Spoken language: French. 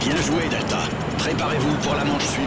Bien joué, Delta. Préparez-vous pour la manche suivante.